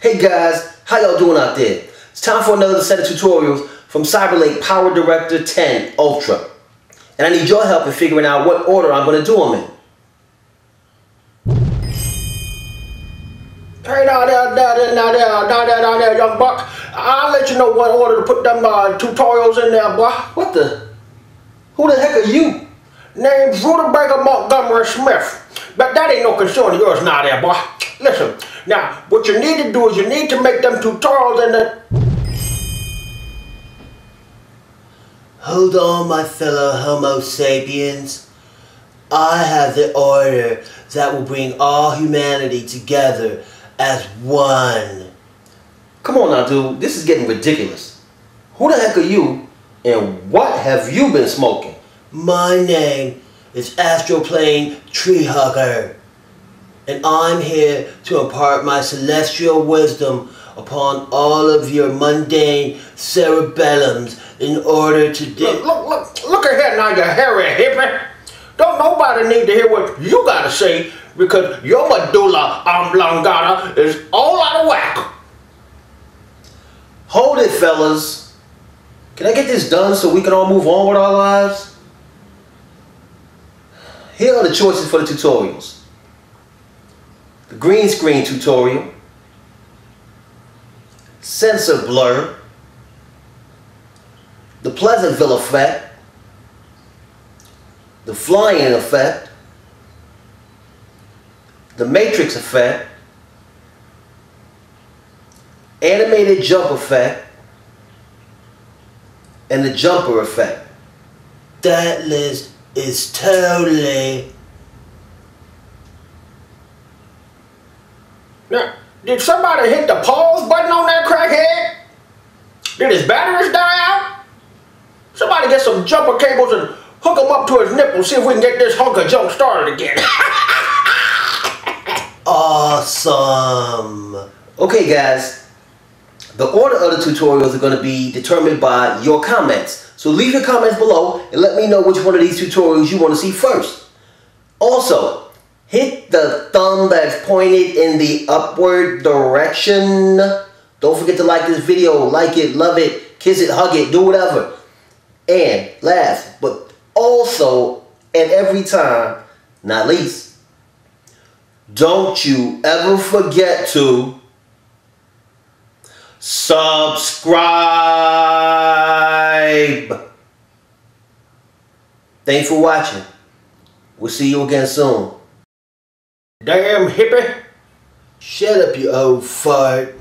Hey guys, how y'all doing out there? It's time for another set of tutorials from CyberLink Power Director 10 Ultra. And I need your help in figuring out what order I'm going to do them in. Hey, now there, now there, now there, now there, now there, young buck. I'll let you know what order to put them uh, tutorials in there, boy. What the? Who the heck are you? Name's Rutabaga Montgomery Smith. But that ain't no concern of yours now there, boy. Listen, now, what you need to do is you need to make them tutorials in the... Hold on, my fellow Homo sapiens. I have the order that will bring all humanity together as one. Come on now, dude. This is getting ridiculous. Who the heck are you? And what have you been smoking? My name is Astroplane Treehugger. And I'm here to impart my celestial wisdom upon all of your mundane cerebellums in order to... Look, look, look, look ahead now, you hairy hippie. Don't nobody need to hear what you gotta say because your medulla oblongata is all out of whack. Hold it, fellas. Can I get this done so we can all move on with our lives? Here are the choices for the tutorials. Green screen tutorial, censor blur, the Pleasantville effect, the flying effect, the matrix effect, animated jump effect, and the jumper effect. That list is totally... Now, did somebody hit the pause button on that crackhead? Did his batteries die out? Somebody get some jumper cables and hook him up to his nipple, see if we can get this hunk of junk started again. awesome. Okay guys, the order of the tutorials are going to be determined by your comments. So leave your comments below and let me know which one of these tutorials you want to see first. Also, hit the thumb that's pointed in the upward direction. Don't forget to like this video, like it, love it, kiss it, hug it, do whatever. And last, but also and every time, not least, don't you ever forget to subscribe. Thanks for watching. We'll see you again soon. Damn hippie. Shut up, you old fart.